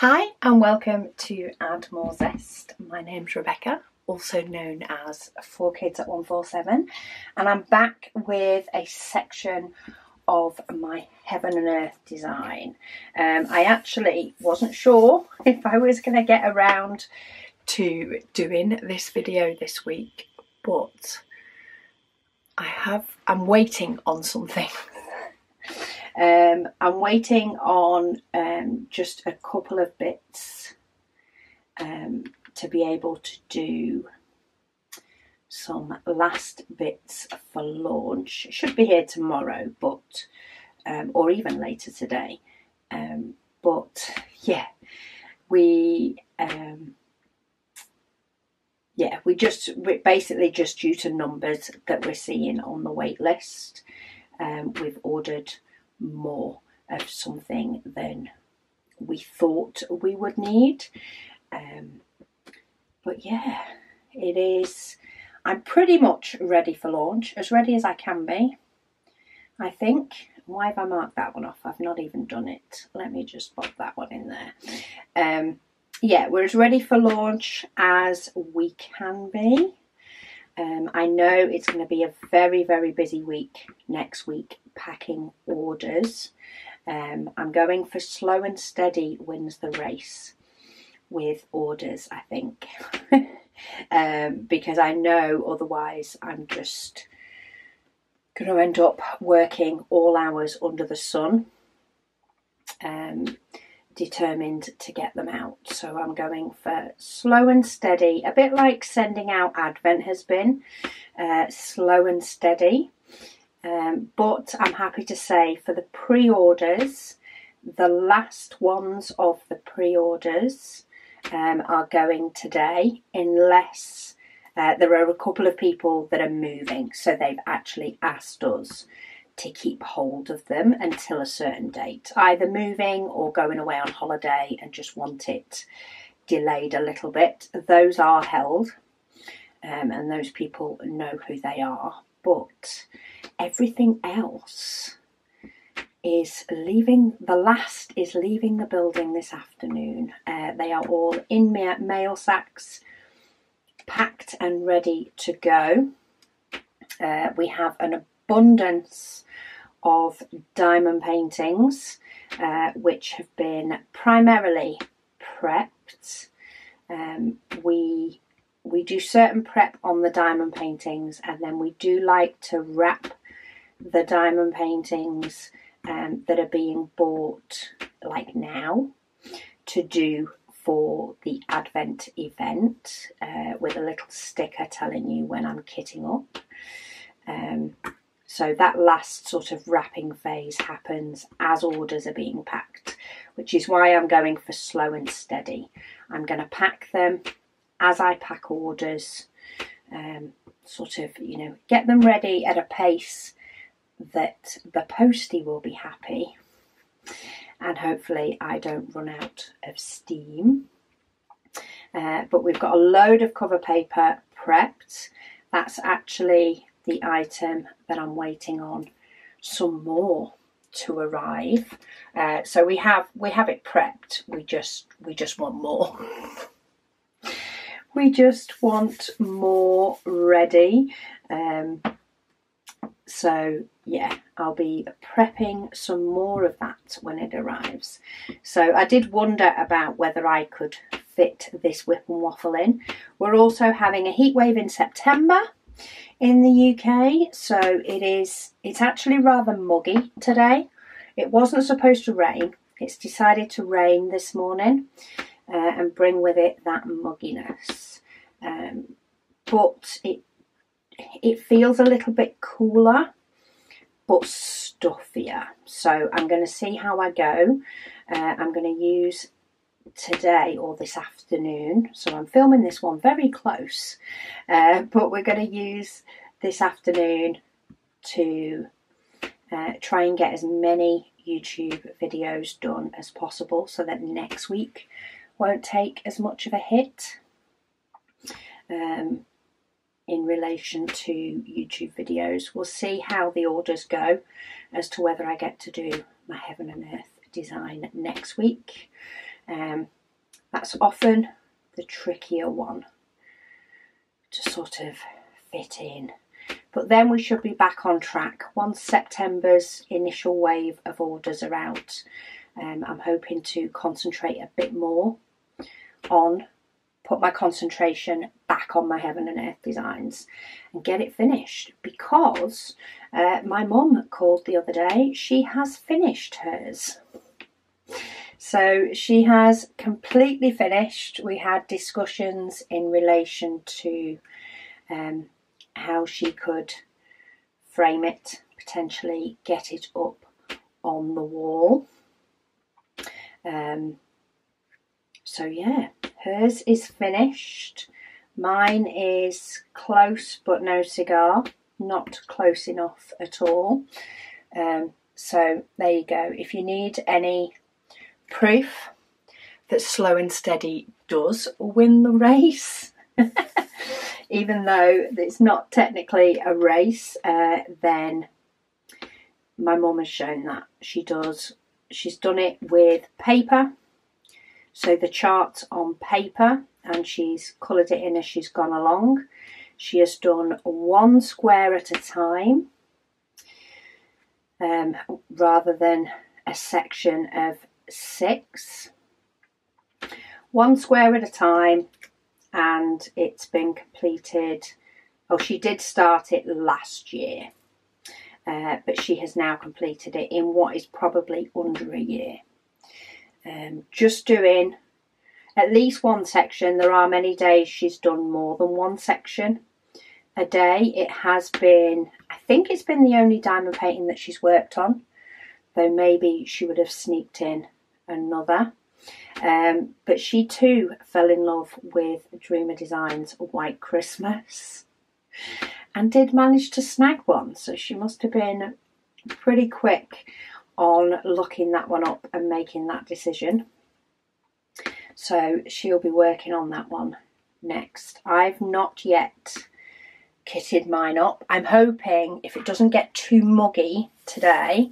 Hi and welcome to Add More Zest. My name's Rebecca, also known as Four Kids at 147, and I'm back with a section of my Heaven and Earth design. Um, I actually wasn't sure if I was going to get around to doing this video this week, but I have, I'm waiting on something. Um, I'm waiting on um, just a couple of bits um, to be able to do some last bits for launch. It should be here tomorrow, but um, or even later today. Um, but yeah, we yeah we just we basically just due to numbers that we're seeing on the wait list. Um, we've ordered more of something than we thought we would need. Um, but yeah, it is. I'm pretty much ready for launch, as ready as I can be. I think. Why have I marked that one off? I've not even done it. Let me just pop that one in there. Um, yeah, we're as ready for launch as we can be. Um, I know it's going to be a very, very busy week next week packing orders. Um, I'm going for slow and steady wins the race with orders, I think, um, because I know otherwise I'm just going to end up working all hours under the sun. Um, determined to get them out. So I'm going for slow and steady, a bit like sending out Advent has been, uh, slow and steady. Um, but I'm happy to say for the pre orders, the last ones of the pre orders um, are going today, unless uh, there are a couple of people that are moving. So they've actually asked us to keep hold of them until a certain date, either moving or going away on holiday and just want it delayed a little bit. Those are held, um, and those people know who they are. But everything else is leaving, the last is leaving the building this afternoon. Uh, they are all in mail sacks, packed and ready to go. Uh, we have an abundance of diamond paintings, uh, which have been primarily prepped. Um, we we do certain prep on the diamond paintings, and then we do like to wrap the diamond paintings um, that are being bought like now to do for the Advent event uh, with a little sticker telling you when I'm kitting up. So that last sort of wrapping phase happens as orders are being packed, which is why I'm going for slow and steady. I'm going to pack them as I pack orders, um, sort of, you know, get them ready at a pace that the postie will be happy and hopefully I don't run out of steam. Uh, but we've got a load of cover paper prepped. That's actually the item that I'm waiting on some more to arrive. Uh, so we have we have it prepped. We just we just want more. we just want more ready. Um, so yeah, I'll be prepping some more of that when it arrives. So I did wonder about whether I could fit this WIP and waffle in. We're also having a heat wave in September in the UK, so it is it's actually rather muggy today. It wasn't supposed to rain. It's decided to rain this morning uh, and bring with it that mugginess. Um, but it it feels a little bit cooler but stuffier. So I'm going to see how I go. Uh, I'm going to use today or this afternoon. So I'm filming this one very close, uh, but we're going to use this afternoon to uh, try and get as many YouTube videos done as possible so that next week won't take as much of a hit um, in relation to YouTube videos. We'll see how the orders go as to whether I get to do my Heaven and Earth design next week. Um, that's often the trickier one to sort of fit in. But then we should be back on track once September's initial wave of orders are out. Um, I'm hoping to concentrate a bit more on, put my concentration back on my Heaven and Earth designs and get it finished because uh, my mum called the other day, she has finished hers. So she has completely finished. We had discussions in relation to um, how she could frame it, potentially get it up on the wall. Um, so yeah, hers is finished. Mine is close but no cigar, not close enough at all. Um, so there you go. If you need any proof that slow and steady does win the race, even though it's not technically a race, uh, then my mum has shown that she does. She's done it with paper, so the chart's on paper, and she's coloured it in as she's gone along. She has done one square at a time, um, rather than a section of six. One square at a time, and it's been completed. Oh, she did start it last year, uh, but she has now completed it in what is probably under a year. Um, just doing at least one section. There are many days she's done more than one section a day. It has been, I think it's been the only diamond painting that she's worked on, though maybe she would have sneaked in another. Um, but she too fell in love with Dreamer Designs White Christmas and did manage to snag one. So she must have been pretty quick on looking that one up and making that decision. So she'll be working on that one next. I've not yet kitted mine up. I'm hoping if it doesn't get too muggy today,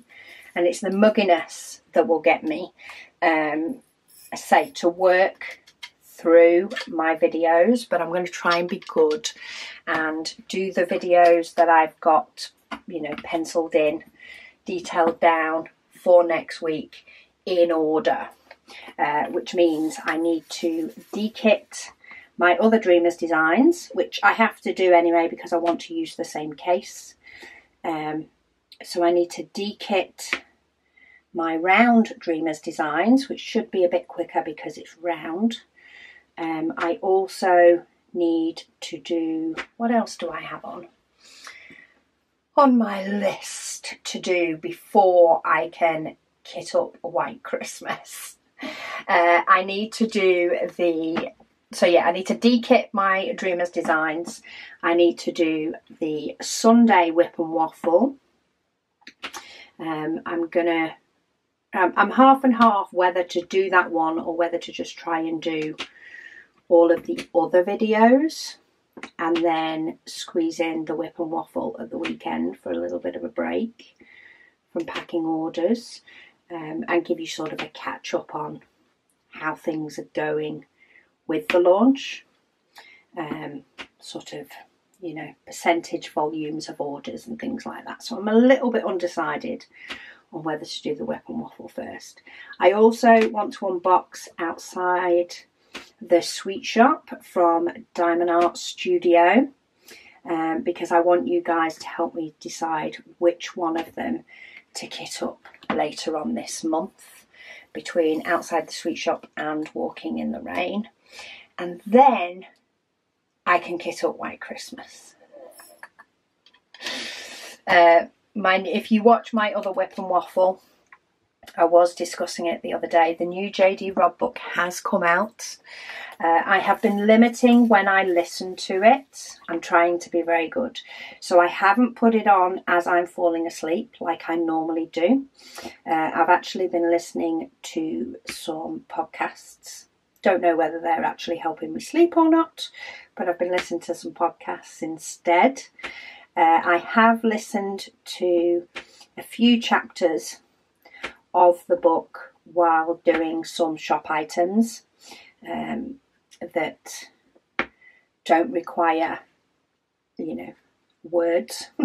and it's the mugginess that will get me, um, say to work through my videos, but I'm going to try and be good and do the videos that I've got, you know, penciled in, detailed down for next week in order, uh, which means I need to dekit my other Dreamers designs, which I have to do anyway because I want to use the same case. Um, so I need to dekit my round Dreamers designs, which should be a bit quicker because it's round. Um, I also need to do, what else do I have on? On my list to do before I can kit up White Christmas. Uh, I need to do the, so yeah, I need to dekit my Dreamers designs. I need to do the Sunday WIP and Waffle. Um, I'm gonna um, I'm half and half whether to do that one or whether to just try and do all of the other videos and then squeeze in the WIP and waffle at the weekend for a little bit of a break from packing orders um, and give you sort of a catch up on how things are going with the launch. Um, sort of, you know, percentage volumes of orders and things like that. So I'm a little bit undecided on whether to do the and waffle first. I also want to unbox outside the sweet shop from Diamond Art Studio um, because I want you guys to help me decide which one of them to kit up later on this month between outside the sweet shop and walking in the rain. And then I can kit up White Christmas. Uh, if you watch my other WIP and waffle I was discussing it the other day. The new JD Robb book has come out. Uh, I have been limiting when I listen to it. I'm trying to be very good. So I haven't put it on as I'm falling asleep like I normally do. Uh, I've actually been listening to some podcasts. Don't know whether they're actually helping me sleep or not, but I've been listening to some podcasts instead. Uh, I have listened to a few chapters of the book while doing some shop items um, that don't require, you know, words.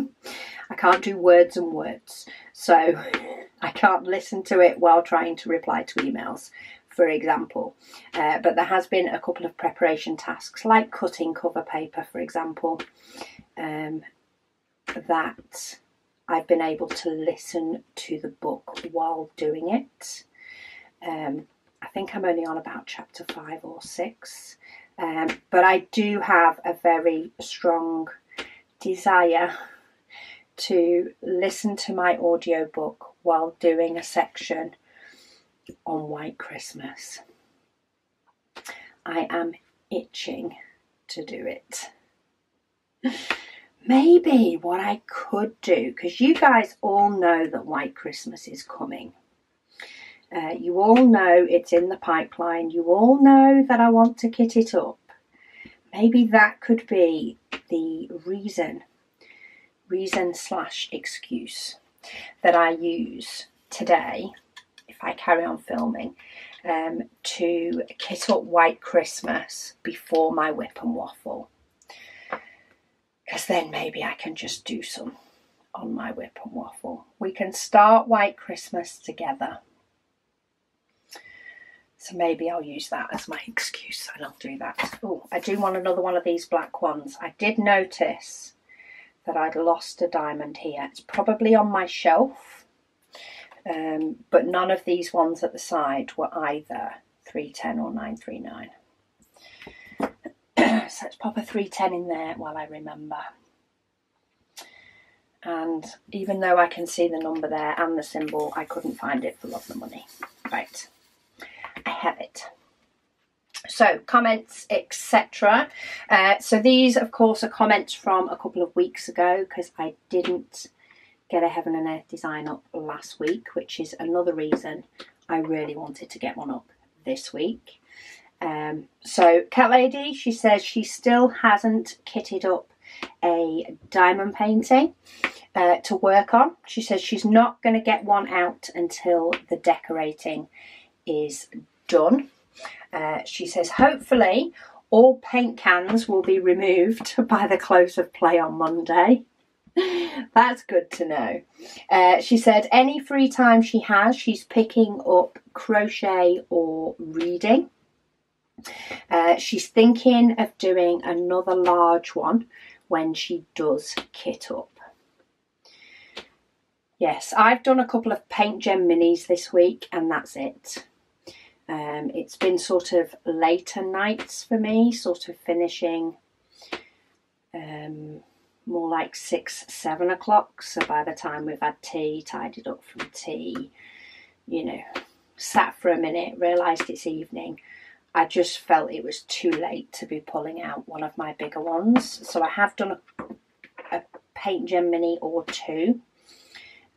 I can't do words and words, so I can't listen to it while trying to reply to emails, for example. Uh, but there has been a couple of preparation tasks, like cutting cover paper, for example, um, that I've been able to listen to the book while doing it. Um, I think I'm only on about chapter five or six, um, but I do have a very strong desire to listen to my audiobook while doing a section on White Christmas. I am itching to do it. Maybe what I could do, because you guys all know that White Christmas is coming. Uh, you all know it's in the pipeline. You all know that I want to kit it up. Maybe that could be the reason, reason slash excuse that I use today I carry on filming um, to kit up White Christmas before my WIP and waffle. Because then maybe I can just do some on my WIP and waffle. We can start White Christmas together. So maybe I'll use that as my excuse and I'll do that. Oh, I do want another one of these black ones. I did notice that I'd lost a diamond here. It's probably on my shelf, um, but none of these ones at the side were either 310 or 939. so let's pop a 310 in there while I remember. And even though I can see the number there and the symbol, I couldn't find it for love the money. Right. I have it. So, comments, etc. Uh, so, these, of course, are comments from a couple of weeks ago because I didn't get a Heaven and Earth design up last week, which is another reason I really wanted to get one up this week. Um, so, Cat Lady, she says she still hasn't kitted up a diamond painting uh, to work on. She says she's not going to get one out until the decorating is done. Uh, she says, hopefully, all paint cans will be removed by the close of play on Monday. That's good to know. Uh, she said any free time she has, she's picking up crochet or reading. Uh, she's thinking of doing another large one when she does kit up. Yes, I've done a couple of Paint Gem minis this week and that's it. Um, it's been sort of later nights for me, sort of finishing um, more like six, seven o'clock. So by the time we've had tea, tidied up from tea, you know, sat for a minute, realised it's evening. I just felt it was too late to be pulling out one of my bigger ones. So I have done a, a Paint Gem Mini or two.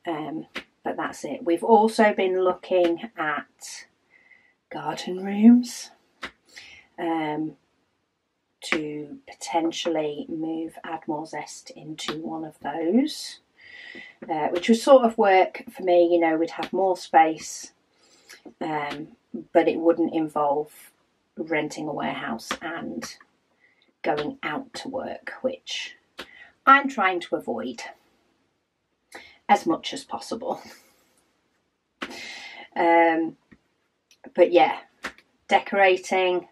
Um, but that's it. We've also been looking at garden rooms um, to potentially move Add More Zest into one of those, uh, which would sort of work for me. You know, we'd have more space, um, but it wouldn't involve renting a warehouse and going out to work, which I'm trying to avoid as much as possible. Um, but yeah, decorating.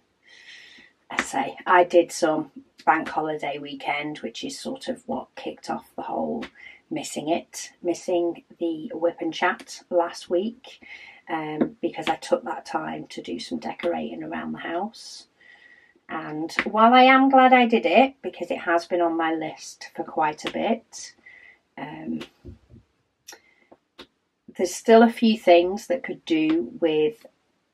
I say I did some bank holiday weekend, which is sort of what kicked off the whole missing it, missing the WIP and chat last week, um, because I took that time to do some decorating around the house. And while I am glad I did it, because it has been on my list for quite a bit, um, there's still a few things that could do with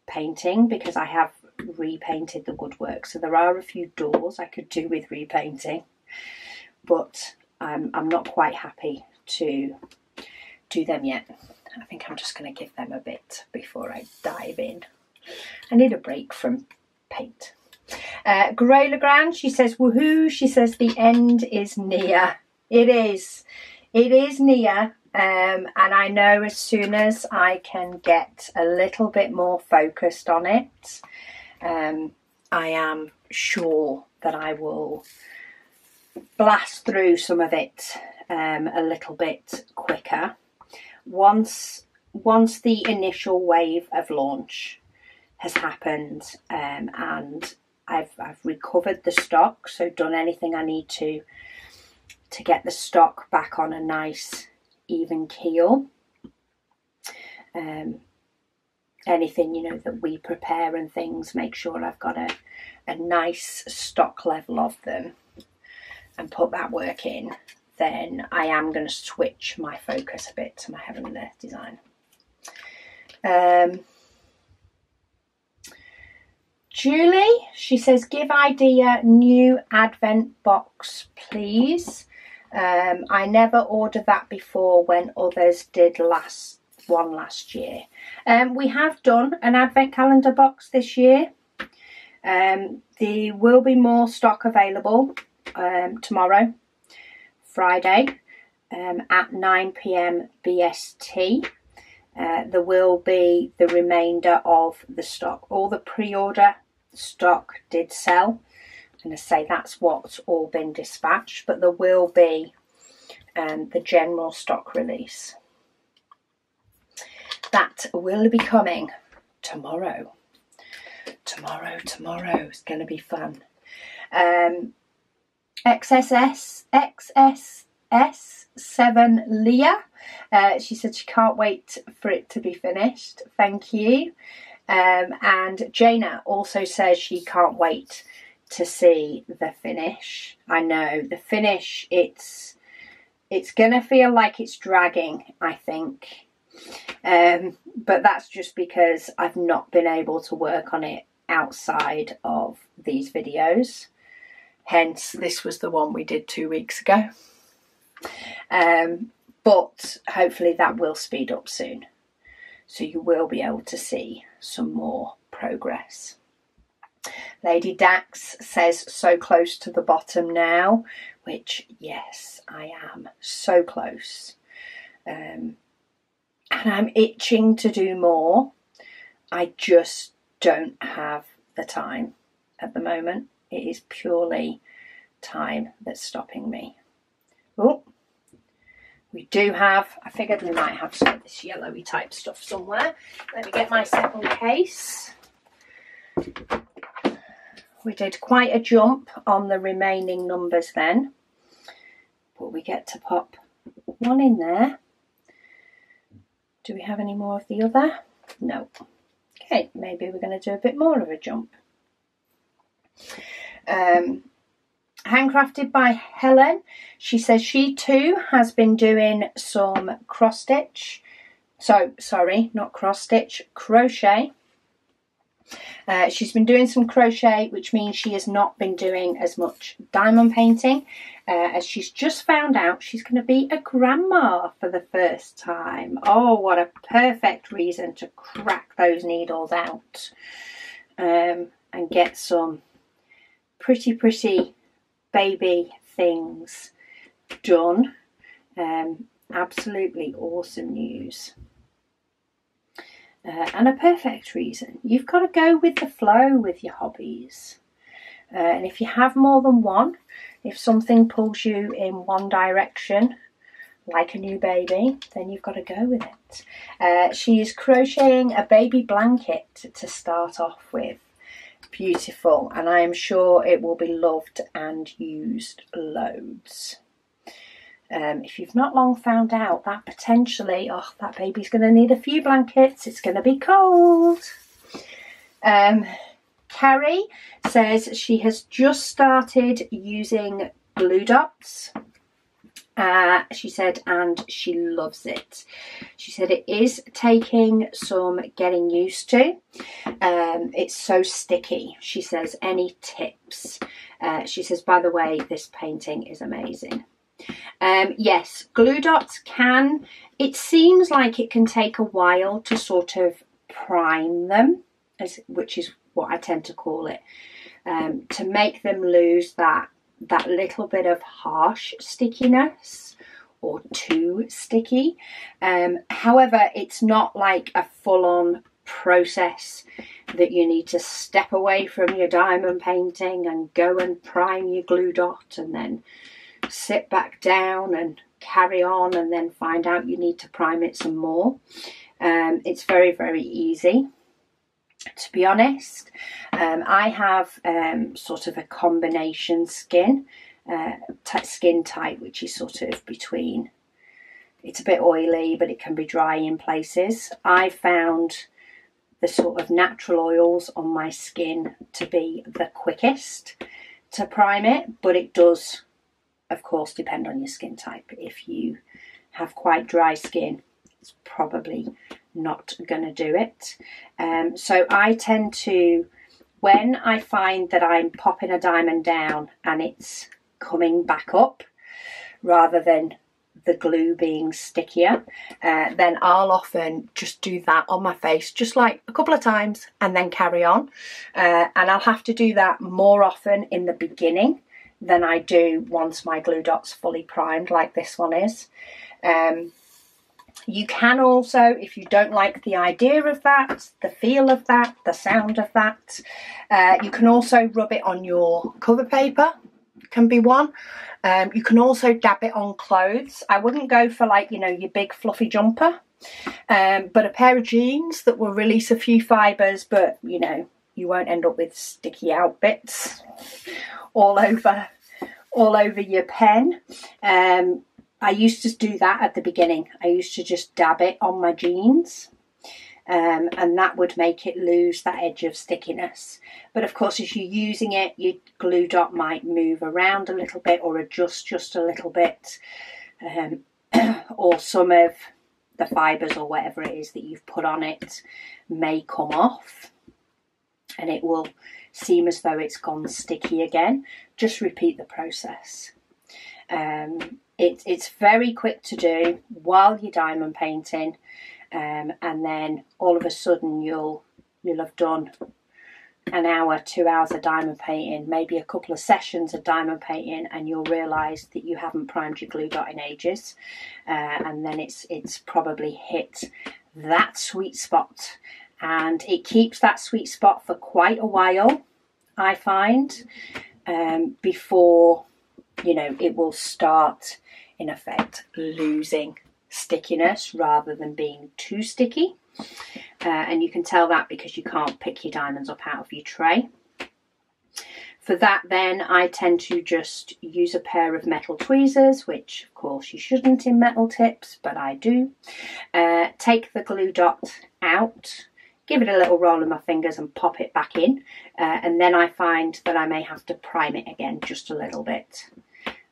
painting because I have repainted the woodwork. So there are a few doors I could do with repainting, but I'm, I'm not quite happy to do them yet. I think I'm just going to give them a bit before I dive in. I need a break from paint. Uh, Grey Legrand, she says, woohoo, she says the end is near. It is. It is near Um, and I know as soon as I can get a little bit more focused on it, um, I am sure that I will blast through some of it um, a little bit quicker. Once once the initial wave of launch has happened um, and I've, I've recovered the stock, so done anything I need to to get the stock back on a nice even keel. Um, anything you know that we prepare and things, make sure I've got a, a nice stock level of them and put that work in, then I am going to switch my focus a bit to my Heaven and Earth design. Um, Julie, she says, give idea new advent box, please. Um, I never ordered that before when others did last one last year. Um, we have done an advent calendar box this year. Um, there will be more stock available um, tomorrow, Friday, um, at 9 pm BST. Uh, there will be the remainder of the stock. All the pre-order stock did sell. I'm going to say that's what's all been dispatched, but there will be um, the general stock release. That will be coming tomorrow. Tomorrow, tomorrow. It's going to be fun. Um, XSS, XSS7 Leah. Uh, she said she can't wait for it to be finished. Thank you. Um, and Jaina also says she can't wait to see the finish. I know the finish. It's it's gonna feel like it's dragging. I think, um, but that's just because I've not been able to work on it outside of these videos. Hence, this was the one we did two weeks ago. Um, but hopefully that will speed up soon. So you will be able to see some more progress. Lady Dax says so close to the bottom now, which yes, I am so close. Um, and I'm itching to do more. I just don't have the time at the moment. It is purely time that's stopping me. Oh, we do have, I figured we might have some of this yellowy type stuff somewhere. Let me get my second case. We did quite a jump on the remaining numbers then, but we get to pop one in there. Do we have any more of the other? No. Okay, maybe we're going to do a bit more of a jump. Um, handcrafted by Helen. She says she too has been doing some cross stitch. So, sorry, not cross stitch, crochet. Uh, she's been doing some crochet, which means she has not been doing as much diamond painting, uh, as she's just found out she's going to be a grandma for the first time. Oh, what a perfect reason to crack those needles out um, and get some pretty, pretty baby things done. Um, absolutely awesome news. Uh, and a perfect reason. You've got to go with the flow with your hobbies. Uh, and if you have more than one, if something pulls you in one direction, like a new baby, then you've got to go with it. Uh, she's crocheting a baby blanket to start off with beautiful and I am sure it will be loved and used loads. Um, if you've not long found out that potentially, oh, that baby's going to need a few blankets, it's going to be cold. Um, Carrie says she has just started using glue dots uh, she said, and she loves it. She said it is taking some getting used to. Um, it's so sticky. She says, any tips? Uh, she says, by the way, this painting is amazing. Um, yes, glue dots can, it seems like it can take a while to sort of prime them, as, which is what I tend to call it, um, to make them lose that that little bit of harsh stickiness or too sticky. Um, however, it's not like a full on process that you need to step away from your diamond painting and go and prime your glue dot and then sit back down and carry on and then find out you need to prime it some more. Um, it's very, very easy to be honest. Um, I have um, sort of a combination skin, uh, skin type, which is sort of between, it's a bit oily, but it can be dry in places. I found the sort of natural oils on my skin to be the quickest to prime it, but it does, of course, depend on your skin type. If you have quite dry skin, it's probably not going to do it. Um, so I tend to, when I find that I'm popping a diamond down and it's coming back up rather than the glue being stickier, uh, then I'll often just do that on my face, just like a couple of times and then carry on. Uh, and I'll have to do that more often in the beginning than I do once my glue dot's fully primed like this one is. Um, you can also, if you don't like the idea of that, the feel of that, the sound of that, uh, you can also rub it on your cover paper, can be one. Um, you can also dab it on clothes. I wouldn't go for like, you know, your big fluffy jumper, um, but a pair of jeans that will release a few fibres, but, you know, you won't end up with sticky out bits all over all over your pen. Um, I used to do that at the beginning. I used to just dab it on my jeans. Um, and that would make it lose that edge of stickiness. But of course, as you're using it, your glue dot might move around a little bit or adjust just a little bit, um, or some of the fibres or whatever it is that you've put on it may come off and it will seem as though it's gone sticky again. Just repeat the process. Um, it, it's very quick to do while you're diamond painting, um, and then all of a sudden you'll you'll have done an hour, two hours of diamond painting, maybe a couple of sessions of diamond painting, and you'll realise that you haven't primed your glue dot in ages, uh, and then it's it's probably hit that sweet spot, and it keeps that sweet spot for quite a while. I find um, before you know, it will start in effect losing stickiness rather than being too sticky. Uh, and you can tell that because you can't pick your diamonds up out of your tray. For that then I tend to just use a pair of metal tweezers, which of course you shouldn't in metal tips, but I do. Uh, take the glue dot out, give it a little roll in my fingers and pop it back in. Uh, and then I find that I may have to prime it again just a little bit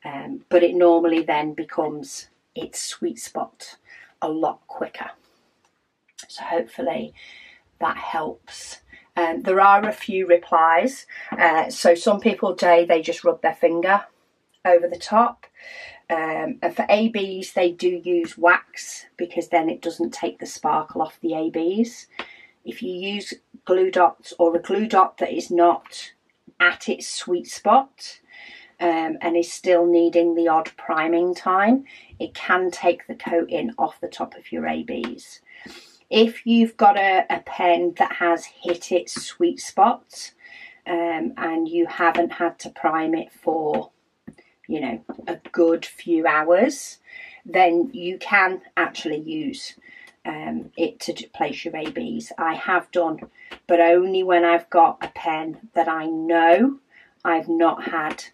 um, but it normally then becomes its sweet spot a lot quicker. So hopefully that helps. Um, there are a few replies. Uh, so some people say they just rub their finger over the top. Um, and for ABs, they do use wax because then it doesn't take the sparkle off the ABs. If you use glue dots or a glue dot that is not at its sweet spot, um, and is still needing the odd priming time, it can take the coating off the top of your ABs. If you've got a, a pen that has hit its sweet spot um, and you haven't had to prime it for, you know, a good few hours, then you can actually use um, it to place your ABs. I have done, but only when I've got a pen that I know I've not had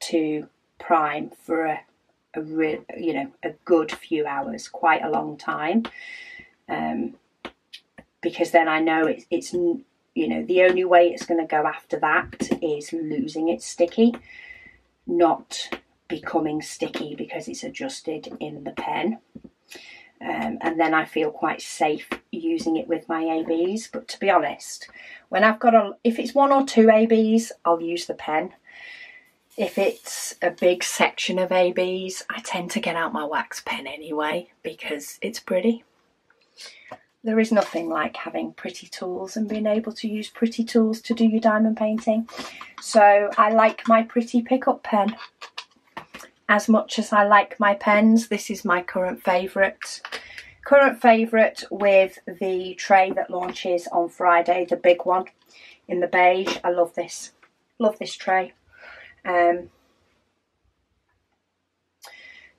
to prime for a, a re, you know a good few hours, quite a long time, um, because then I know it's it's you know the only way it's going to go after that is losing its sticky, not becoming sticky because it's adjusted in the pen. Um, and then I feel quite safe using it with my ABs. But to be honest, when I've got a, if it's one or two ABs, I'll use the pen. If it's a big section of ABs, I tend to get out my wax pen anyway because it's pretty. There is nothing like having pretty tools and being able to use pretty tools to do your diamond painting. So I like my pretty pickup pen. as much as I like my pens, this is my current favourite. Current favourite with the tray that launches on Friday, the big one in the beige. I love this. Love this tray. Um,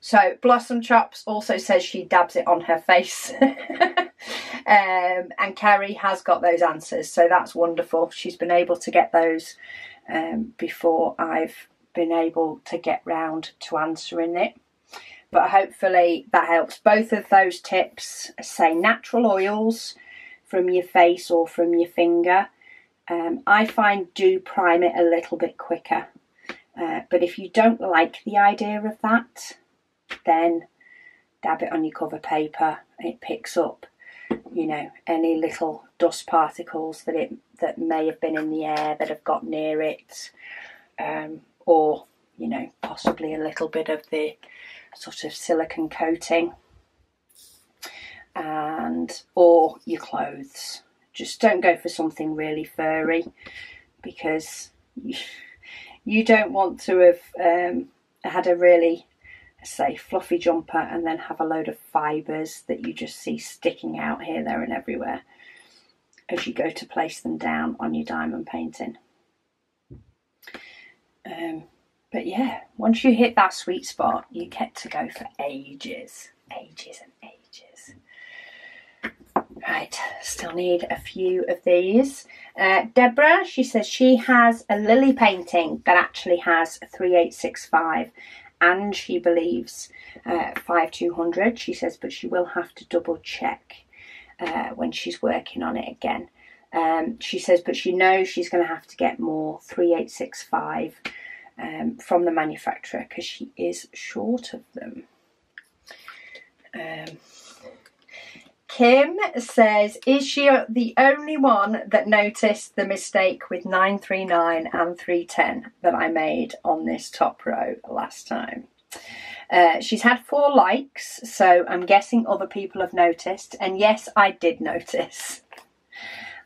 so Blossom Chops also says she dabs it on her face. um, and Carrie has got those answers, so that's wonderful. She's been able to get those um, before I've been able to get round to answering it. But hopefully that helps. Both of those tips say natural oils from your face or from your finger. Um, I find do prime it a little bit quicker. Uh, but if you don't like the idea of that, then dab it on your cover paper. It picks up you know any little dust particles that it that may have been in the air that have got near it um, or you know possibly a little bit of the sort of silicon coating. And or your clothes. Just don't go for something really furry because you, don't want to have um, had a really say fluffy jumper and then have a load of fibres that you just see sticking out here, there and everywhere as you go to place them down on your diamond painting. Um, but yeah, once you hit that sweet spot, you get to go for ages, ages and ages. Right, still need a few of these. Uh, Deborah, she says she has a lily painting that actually has 3865 and she believes uh, 5200 she says but she will have to double check uh, when she's working on it again um, she says but she knows she's going to have to get more 3865 um, from the manufacturer because she is short of them um, Kim says, is she the only one that noticed the mistake with 939 and 310 that I made on this top row last time? Uh, she's had four likes, so I'm guessing other people have noticed. And yes, I did notice.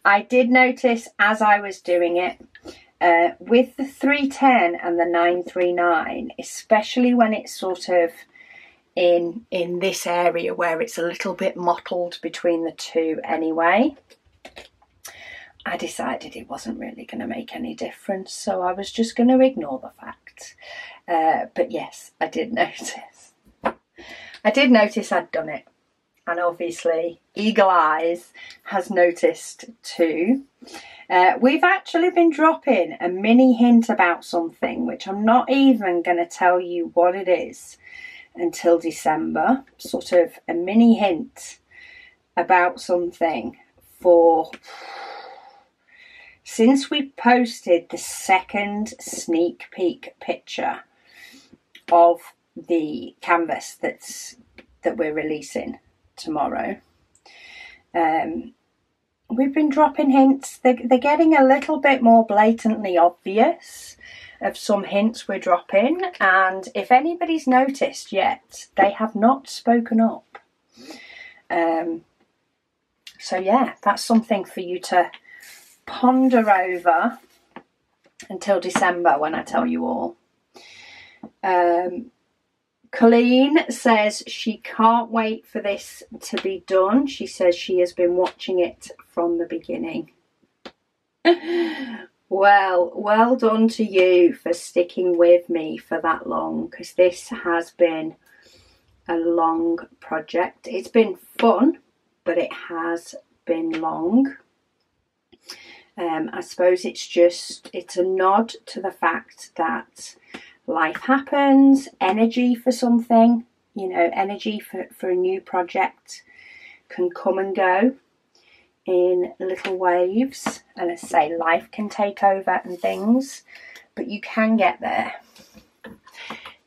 I did notice as I was doing it. Uh, with the 310 and the 939, especially when it's sort of in in this area where it's a little bit mottled between the two anyway. I decided it wasn't really going to make any difference, so I was just going to ignore the fact. Uh, but yes, I did notice. I did notice I'd done it, and obviously, Eagle Eyes has noticed too. Uh, we've actually been dropping a mini hint about something, which I'm not even going to tell you what it is until December, sort of a mini hint about something for since we posted the second sneak peek picture of the canvas that's that we're releasing tomorrow. Um, we've been dropping hints. They're, they're getting a little bit more blatantly obvious of some hints we're dropping, and if anybody's noticed yet, they have not spoken up. Um, so, yeah, that's something for you to ponder over until December when I tell you all. Um, Colleen says she can't wait for this to be done. She says she has been watching it from the beginning. Well, well done to you for sticking with me for that long because this has been a long project. It's been fun, but it has been long. Um, I suppose it's just it's a nod to the fact that life happens, energy for something, you know, energy for, for a new project can come and go in little waves. And I say, life can take over and things, but you can get there.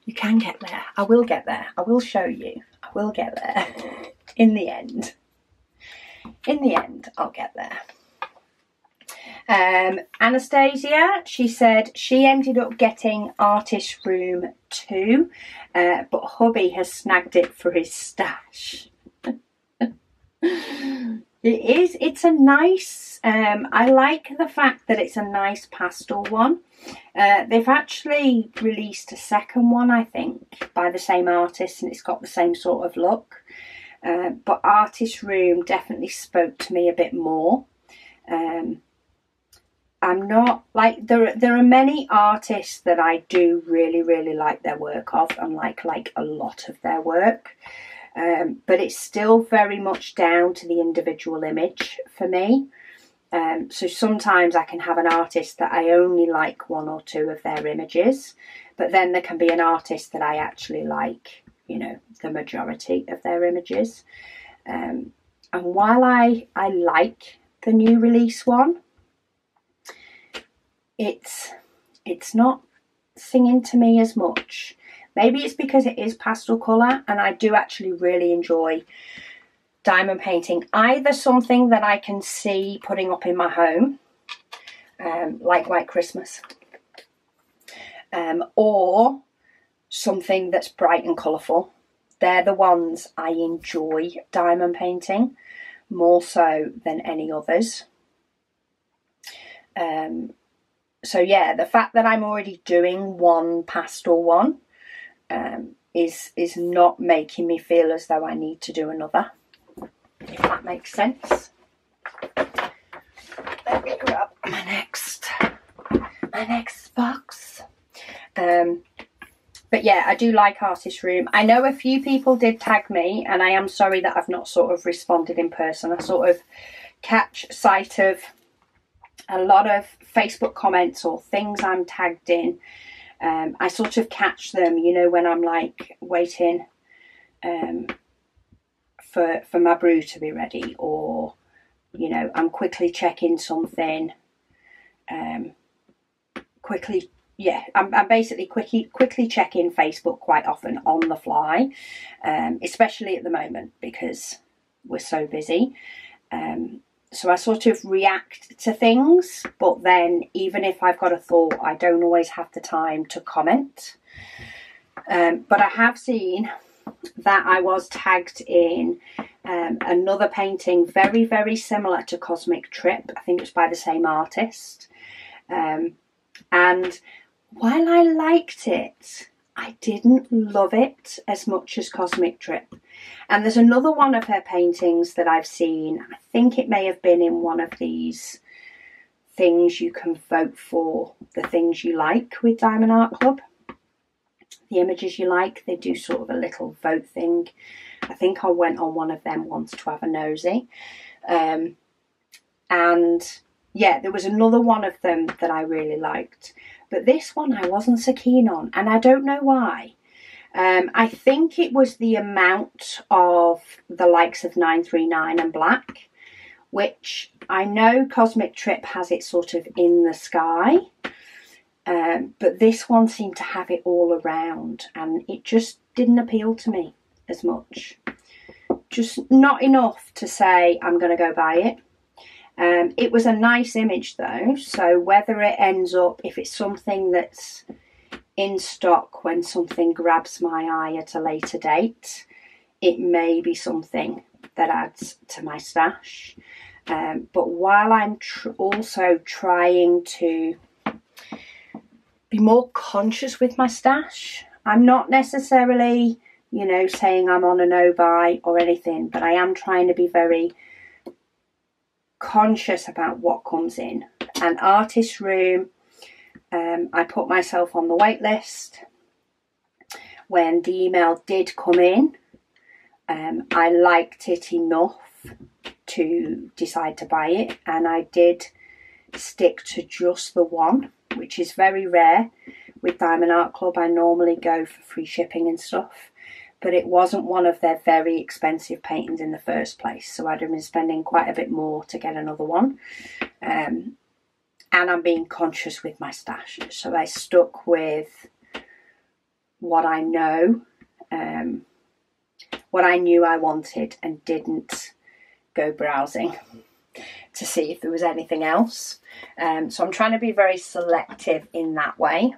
You can get there. I will get there. I will show you. I will get there in the end. In the end, I'll get there. Um, Anastasia, she said she ended up getting Artist Room 2, uh, but hubby has snagged it for his stash. It is. It's a nice Um, I like the fact that it's a nice pastel one. Uh, they've actually released a second one, I think, by the same artist, and it's got the same sort of look. Uh, but Artist Room definitely spoke to me a bit more. Um, I'm not like there. There are many artists that I do really, really like their work of, and like like a lot of their work. Um, but it's still very much down to the individual image for me. Um, so sometimes I can have an artist that I only like one or two of their images, but then there can be an artist that I actually like, you know, the majority of their images. Um, and while I, I like the new release one, it's it's not singing to me as much. Maybe it's because it is pastel colour and I do actually really enjoy diamond painting. Either something that I can see putting up in my home, um, like White Christmas, um, or something that's bright and colourful. They're the ones I enjoy diamond painting more so than any others. Um, so yeah, the fact that I'm already doing one pastel one um, is is not making me feel as though I need to do another. If that makes sense. Let me grab my next my next box. Um, but yeah, I do like Artist Room. I know a few people did tag me, and I am sorry that I've not sort of responded in person. I sort of catch sight of a lot of Facebook comments or things I'm tagged in um, I sort of catch them, you know, when I'm like waiting um, for for my brew to be ready, or you know, I'm quickly checking something. Um, quickly, yeah, I'm, I'm basically quickly quickly checking Facebook quite often on the fly, um, especially at the moment because we're so busy. Um, so I sort of react to things, but then even if I've got a thought, I don't always have the time to comment. Um, but I have seen that I was tagged in um, another painting very, very similar to Cosmic Trip. I think it's by the same artist. Um, and while I liked it, I didn't love it as much as Cosmic Trip. And there's another one of her paintings that I've seen. I think it may have been in one of these things you can vote for, the things you like with Diamond Art Club. The images you like, they do sort of a little vote thing. I think I went on one of them once to have a nosy. Um, and yeah, there was another one of them that I really liked. But this one I wasn't so keen on, and I don't know why. Um, I think it was the amount of the likes of 939 and black, which I know Cosmic Trip has it sort of in the sky, um, but this one seemed to have it all around, and it just didn't appeal to me as much. Just not enough to say I'm going to go buy it. Um, it was a nice image though, so whether it ends up, if it's something that's in stock when something grabs my eye at a later date, it may be something that adds to my stash. Um, but while I'm tr also trying to be more conscious with my stash, I'm not necessarily, you know, saying I'm on a no buy or anything, but I am trying to be very conscious about what comes in. An artist room, um, I put myself on the wait list. When the email did come in, um, I liked it enough to decide to buy it, and I did stick to just the one, which is very rare. With Diamond Art Club, I normally go for free shipping and stuff but it wasn't one of their very expensive paintings in the first place. So I'd have been spending quite a bit more to get another one. Um, and I'm being conscious with my stash. So I stuck with what I know, um, what I knew I wanted, and didn't go browsing to see if there was anything else. Um, so I'm trying to be very selective in that way.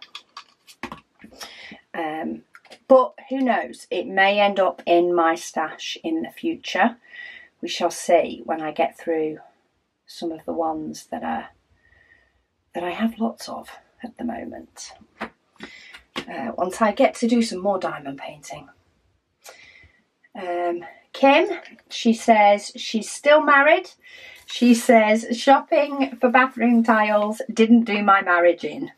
Um, but who knows, it may end up in my stash in the future. We shall see when I get through some of the ones that are that I have lots of at the moment. Uh, once I get to do some more diamond painting. Um, Kim, she says she's still married. She says shopping for bathroom tiles didn't do my marriage in.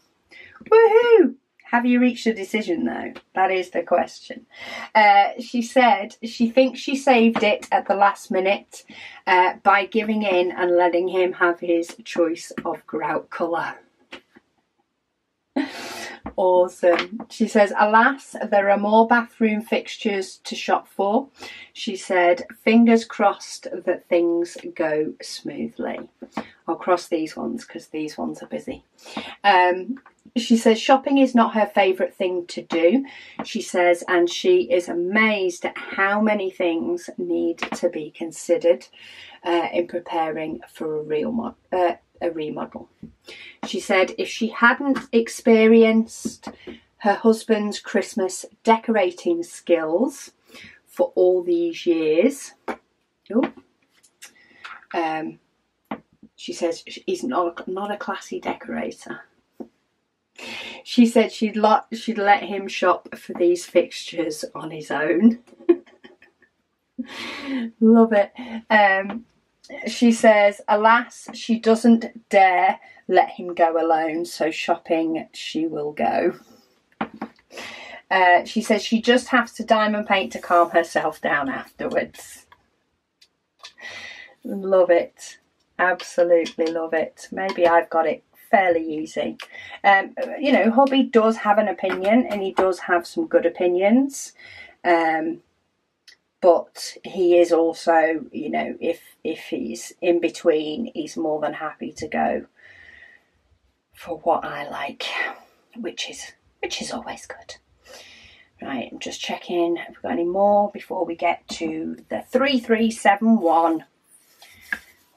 Woohoo! Have you reached a decision though? That is the question. Uh, she said she thinks she saved it at the last minute uh, by giving in and letting him have his choice of grout colour. Awesome. She says, Alas, there are more bathroom fixtures to shop for. She said, Fingers crossed that things go smoothly. I'll cross these ones because these ones are busy. Um, she says shopping is not her favourite thing to do. She says, and she is amazed at how many things need to be considered uh, in preparing for a real mo- uh, a remodel. She said if she hadn't experienced her husband's Christmas decorating skills for all these years, ooh, um, she says he's not not a classy decorator. She said she'd let she'd let him shop for these fixtures on his own. Love it. Um, she says, alas, she doesn't dare let him go alone, so shopping she will go. Uh, she says she just has to diamond paint to calm herself down afterwards. Love it. Absolutely love it. Maybe I've got it fairly easy. Um, you know, hubby does have an opinion and he does have some good opinions. Um, but he is also, you know, if if he's in between, he's more than happy to go for what I like, which is which is always good. Right, I'm just checking if we've got any more before we get to the 3371.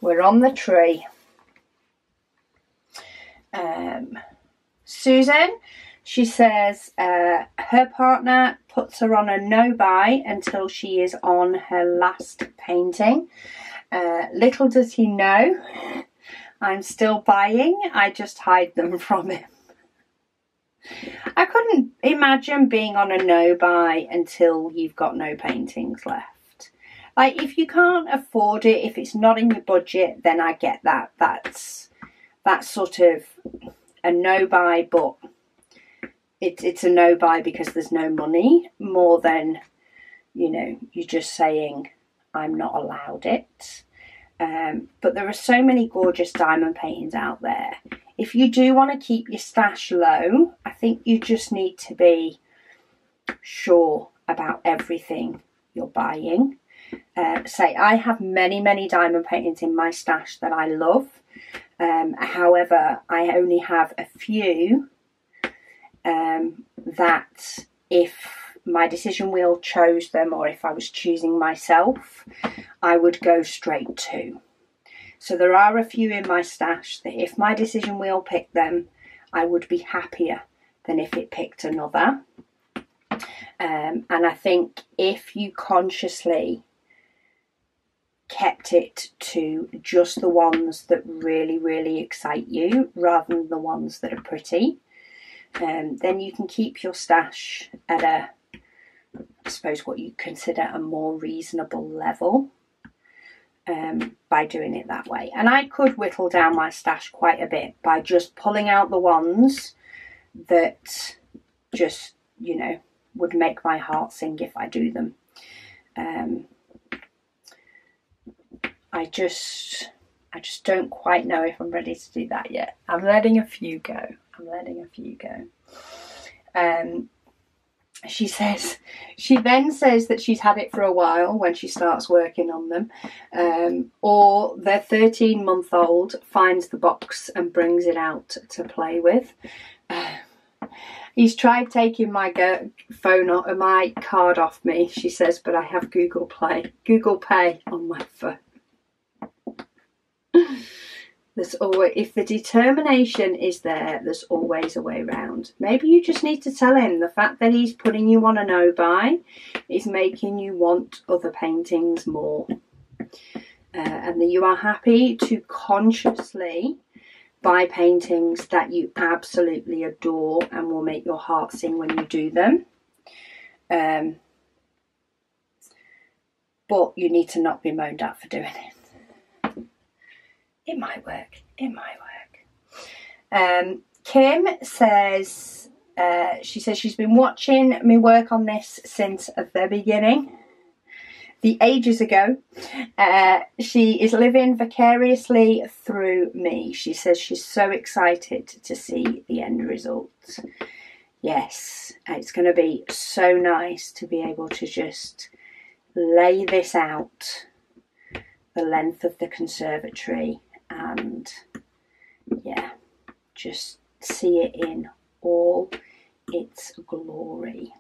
We're on the tree um, Susan. She says uh, her partner puts her on a no buy until she is on her last painting. Uh, little does he know, I'm still buying, I just hide them from him. I couldn't imagine being on a no buy until you've got no paintings left. Like, if you can't afford it, if it's not in your budget, then I get that. That's that's sort of a no buy, but it's it's a no buy because there's no money more than you know you're just saying I'm not allowed it. Um, but there are so many gorgeous diamond paintings out there. If you do want to keep your stash low, I think you just need to be sure about everything you're buying. Uh, say, I have many, many diamond paintings in my stash that I love. Um, however, I only have a few um, that if my decision wheel chose them or if I was choosing myself, I would go straight to. So there are a few in my stash that if my decision wheel picked them, I would be happier than if it picked another. Um, and I think if you consciously kept it to just the ones that really, really excite you rather than the ones that are pretty. Um, then you can keep your stash at a, I suppose, what you consider a more reasonable level um, by doing it that way. And I could whittle down my stash quite a bit by just pulling out the ones that just, you know, would make my heart sing if I do them. Um, I just I just don't quite know if I'm ready to do that yet. I'm letting a few go. I'm letting a few go. Um, she says she then says that she's had it for a while when she starts working on them um, or their 13 month old finds the box and brings it out to play with he's tried taking my go- phone or my card off me she says but i have google play google pay on my phone there's always if the determination is there there's always a way round maybe you just need to tell him the fact that he's putting you on a no buy is making you want other paintings more uh, and that you are happy to consciously buy paintings that you absolutely adore and will make your heart sing when you do them. Um, but you need to not be moaned at for doing it. It might work. It might work. Um, Kim says uh, she says she's been watching me work on this since the beginning the ages ago. Uh, she is living vicariously through me. She says she's so excited to see the end result. Yes, it's going to be so nice to be able to just lay this out the length of the conservatory and yeah, just see it in all its glory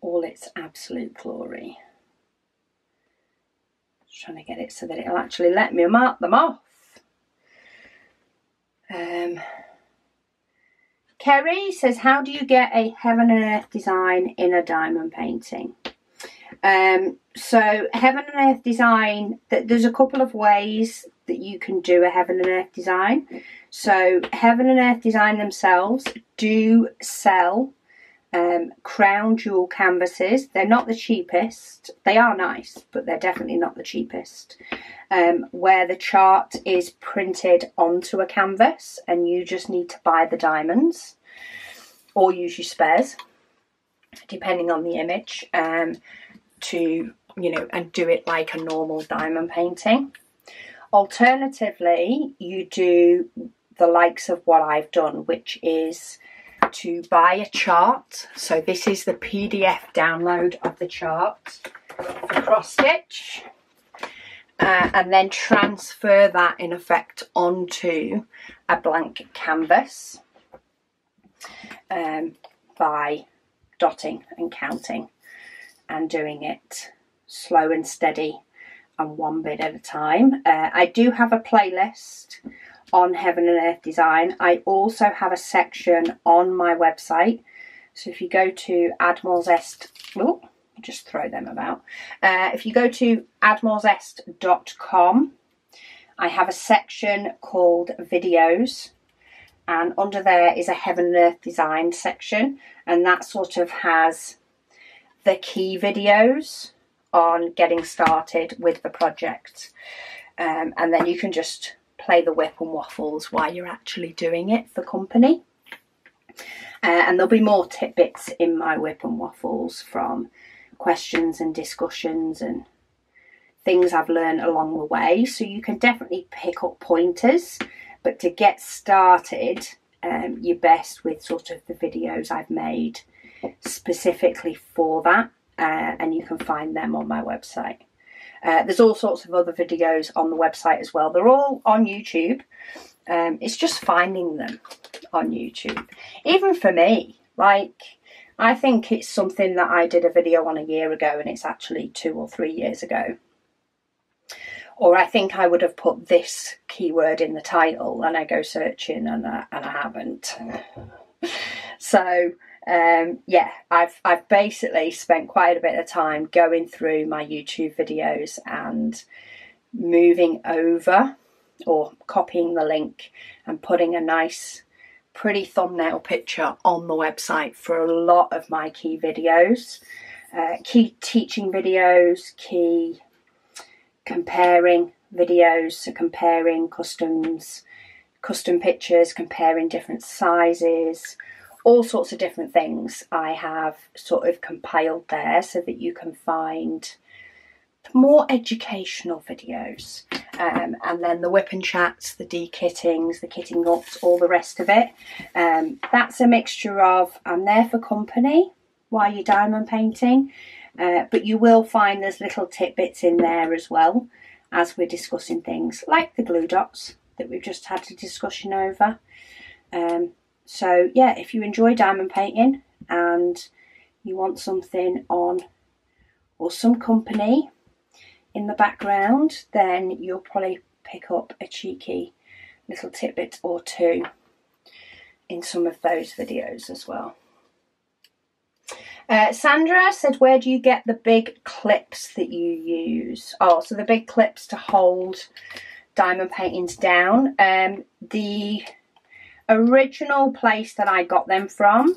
all its absolute glory. Just trying to get it so that it'll actually let me mark them off. Um, Kerry says, How do you get a heaven and earth design in a diamond painting? Um, so, heaven and earth design, there's a couple of ways that you can do a heaven and earth design. So, heaven and earth design themselves do sell um, crown jewel canvases. They're not the cheapest. They are nice, but they're definitely not the cheapest. Um, where the chart is printed onto a canvas and you just need to buy the diamonds or use your spares, depending on the image, um, to, you know, and do it like a normal diamond painting. Alternatively, you do the likes of what I've done, which is to buy a chart. So this is the PDF download of the chart for cross stitch. Uh, and then transfer that in effect onto a blank canvas um, by dotting and counting and doing it slow and steady and one bit at a time. Uh, I do have a playlist on Heaven and Earth Design. I also have a section on my website. So if you go to Add More Zest, oh, just throw them about. Uh, if you go to addmorezest.com, I have a section called videos and under there is a heaven and earth design section and that sort of has the key videos on getting started with the project um, and then you can just play the WIP and waffles while you're actually doing it for company. Uh, and there'll be more tidbits in my WIP and waffles from questions and discussions and things I've learned along the way. So you can definitely pick up pointers, but to get started, um, you're best with sort of the videos I've made specifically for that, uh, and you can find them on my website. Uh, there's all sorts of other videos on the website as well. They're all on YouTube. Um, it's just finding them on YouTube. Even for me, like, I think it's something that I did a video on a year ago and it's actually two or three years ago. Or I think I would have put this keyword in the title and I go searching and I, and I haven't. so, um, yeah, I've I've basically spent quite a bit of time going through my YouTube videos and moving over or copying the link and putting a nice pretty thumbnail picture on the website for a lot of my key videos. Uh, key teaching videos key comparing videos so comparing customs custom pictures comparing different sizes all sorts of different things I have sort of compiled there so that you can find more educational videos. Um, and then the WIP and chats, the de-kittings, the kitting ups, all the rest of it. Um, that's a mixture of I'm there for company while you're diamond painting, uh, but you will find there's little tidbits in there as well as we're discussing things like the glue dots that we've just had a discussion over. Um, so yeah, if you enjoy diamond painting and you want something on or some company in the background, then you'll probably pick up a cheeky little tidbit or two in some of those videos as well. Uh, Sandra said, where do you get the big clips that you use? Oh, so the big clips to hold diamond paintings down. Um, the original place that I got them from,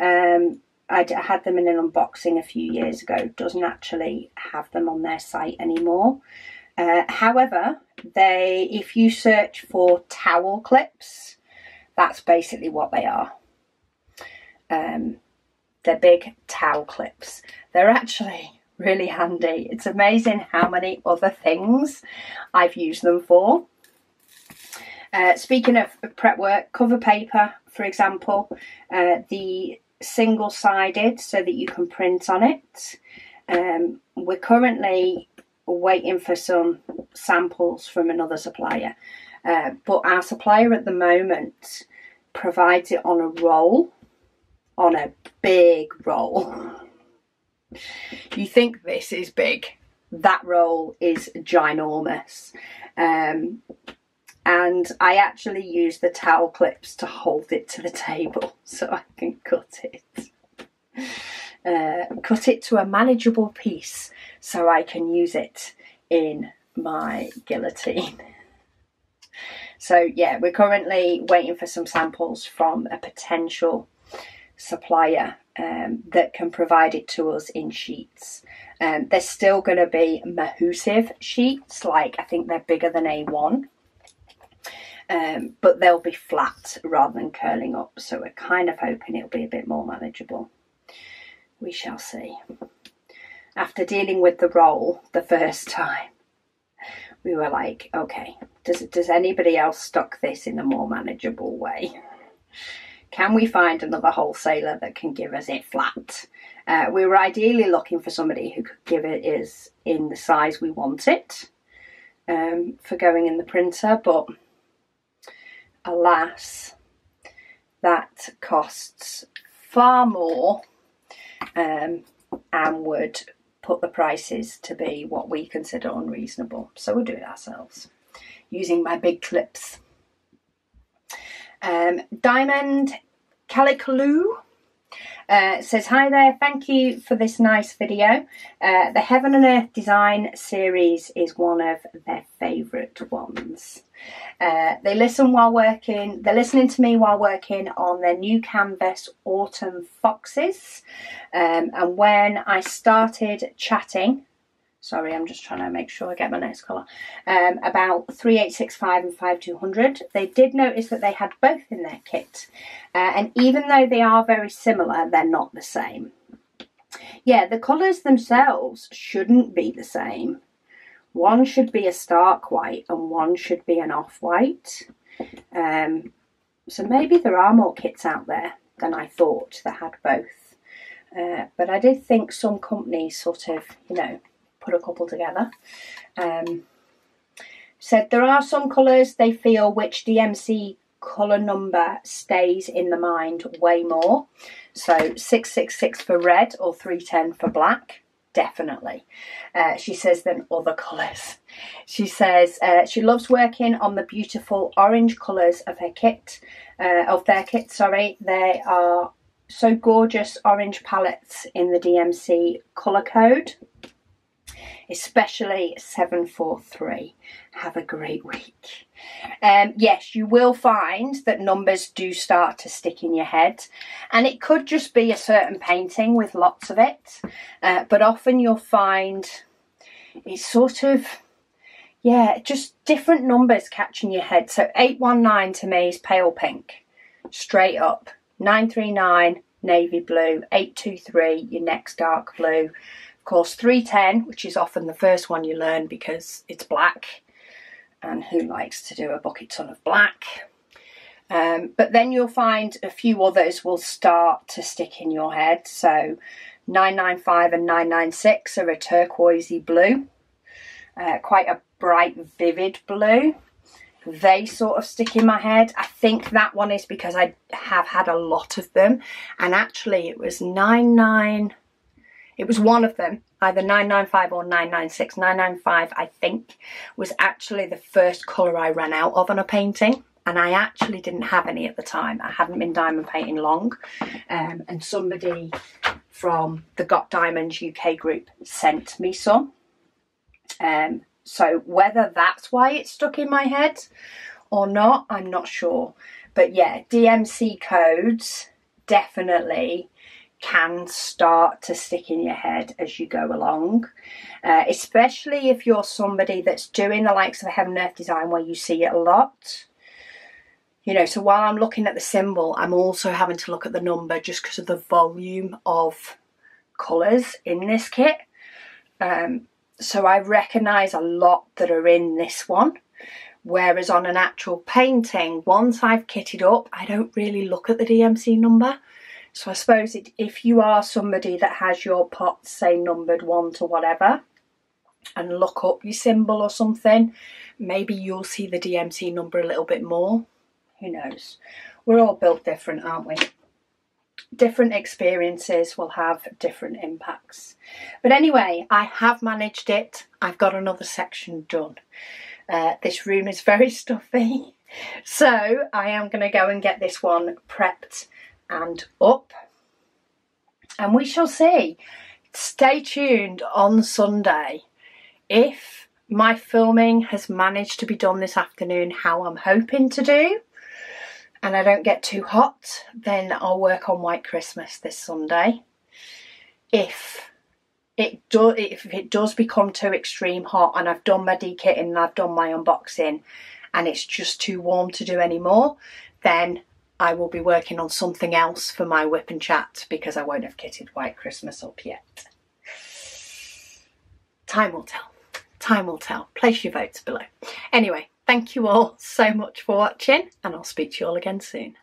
um, I had them in an unboxing a few years ago, doesn't actually have them on their site anymore. Uh, however, they, if you search for towel clips, that's basically what they are. Um, they're big towel clips. They're actually really handy. It's amazing how many other things I've used them for. Uh, speaking of prep work, cover paper, for example, uh, the single-sided so that you can print on it. Um, we're currently waiting for some samples from another supplier, uh, but our supplier at the moment provides it on a roll, on a big roll. You think this is big, that roll is ginormous. Um, and I actually use the towel clips to hold it to the table so I can cut it. Uh, cut it to a manageable piece so I can use it in my guillotine. So yeah, we're currently waiting for some samples from a potential supplier um, that can provide it to us in sheets. Um, they're still going to be Mahusive sheets, like I think they're bigger than A1 um, but they'll be flat rather than curling up. So we're kind of hoping it'll be a bit more manageable. We shall see. After dealing with the roll the first time, we were like, okay, does, does anybody else stock this in a more manageable way? Can we find another wholesaler that can give us it flat? Uh, we were ideally looking for somebody who could give it is in the size we want it um, for going in the printer, but alas, that costs far more um, and would put the prices to be what we consider unreasonable. So we'll do it ourselves using my big clips. Um, Diamond Calicaloo uh, says, Hi there, thank you for this nice video. Uh, the Heaven and Earth Design series is one of their favourite ones. Uh, they listen while working, they're listening to me while working on their new canvas Autumn Foxes. Um, and when I started chatting, sorry, I'm just trying to make sure I get my next colour, um, about 3865 and 5200. They did notice that they had both in their kit. Uh, and even though they are very similar, they're not the same. Yeah, the colours themselves shouldn't be the same. One should be a stark white and one should be an off-white. Um, so maybe there are more kits out there than I thought that had both. Uh, but I did think some companies sort of, you know, put a couple together. Um, said there are some colours they feel which DMC colour number stays in the mind way more. So 666 for red or 310 for black definitely. Uh, she says then other colours. She says uh, she loves working on the beautiful orange colours of her kit, uh, of their kit, sorry. They are so gorgeous orange palettes in the DMC colour code especially 743. Have a great week. Um, yes, you will find that numbers do start to stick in your head, and it could just be a certain painting with lots of it, uh, but often you'll find it's sort of yeah, just different numbers catching your head. So 819 to me is pale pink, straight up. 939, navy blue. 823, your next dark blue. Course, 310, which is often the first one you learn because it's black. And who likes to do a bucket ton of black? Um, but then you'll find a few others will start to stick in your head. So 995 and 996 are a turquoisey blue, uh, quite a bright, vivid blue. They sort of stick in my head. I think that one is because I have had a lot of them. And actually, it was 99. It was one of them, either 995 or 996. 995, I think, was actually the first colour I ran out of on a painting. And I actually didn't have any at the time. I hadn't been diamond painting long. Um, and somebody from the Got Diamonds UK group sent me some. Um, so whether that's why it stuck in my head or not, I'm not sure. But yeah, DMC codes definitely can start to stick in your head as you go along, uh, especially if you're somebody that's doing the likes of a Heaven Earth design where you see it a lot. You know, so while I'm looking at the symbol, I'm also having to look at the number just because of the volume of colours in this kit. Um, so I recognise a lot that are in this one. Whereas on an actual painting, once I've kitted up, I don't really look at the DMC number. So I suppose it, if you are somebody that has your pots, say numbered one to whatever, and look up your symbol or something, maybe you'll see the DMC number a little bit more. Who knows? We're all built different, aren't we? Different experiences will have different impacts. But anyway, I have managed it. I've got another section done. Uh, this room is very stuffy. So I am going to go and get this one prepped and up. And we shall see. Stay tuned on Sunday if my filming has managed to be done this afternoon how I'm hoping to do and I don't get too hot then I'll work on White Christmas this Sunday. If it does if it does become too extreme hot and I've done my dekitting and I've done my unboxing and it's just too warm to do anymore then I will be working on something else for my WIP and chat because I won't have kitted White Christmas up yet. Time will tell. Time will tell. Place your votes below. Anyway, thank you all so much for watching and I'll speak to you all again soon.